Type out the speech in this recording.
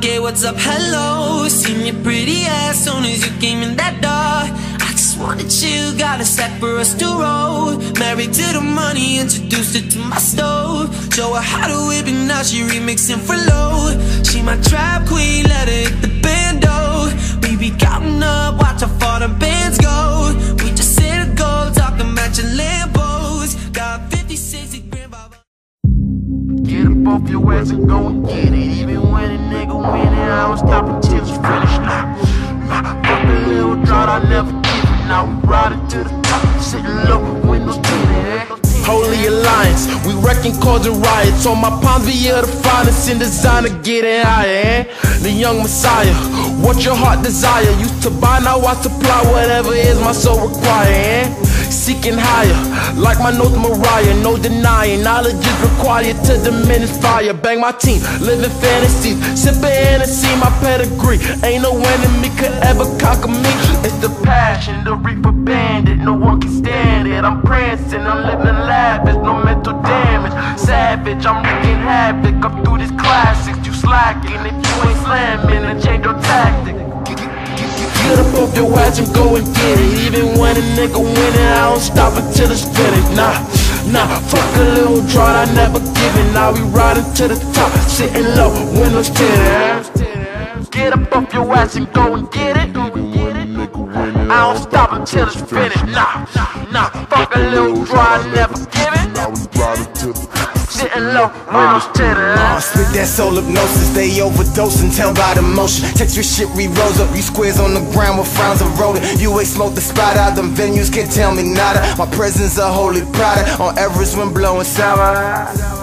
Get what's up, hello. Seen your pretty ass soon as you came in that door. I just wanted you, got a sack for us to roll Married to the money, introduced her to my stove. Show her how to whip it, now she remixing for low She my trap queen, let her hit the bando cause and riots On my palms, are the finest in designer getting higher, eh? The young messiah, what your heart desire? Used to buy, now I supply whatever is my soul require, eh? Seeking higher, like my notes Mariah No denying, knowledge is required to diminish fire. Bang my team, living fantasies Sipping Hennessy, my pedigree. Ain't no enemy could ever conquer me. It's the passion, the reaper bandit No one can stand it. I'm prancing, I'm living lavish savage I'm wreaking havoc, I'm through these classics You slacking, if you ain't slamming Then change your tactic. Get up off your ass and go and get it. Even when a nigga winning, I don't stop until it's finished. Nah, nah, fuck a little drought, I never give it Now we riding to the top, sitting low, windows tinted. Get up off your ass and go and get it. I don't stop until it's finished. Nah, nah, fuck a little drought, I never give it Sitting low, Uh, spit that soul hypnosis, they overdosing, tell by the motion. Text your shit, re-rose up, you squares on the ground with frowns eroding. You ain't smoked the spot out, them venues can't tell me nada. My presence a holy product, on Everest when blowing sour.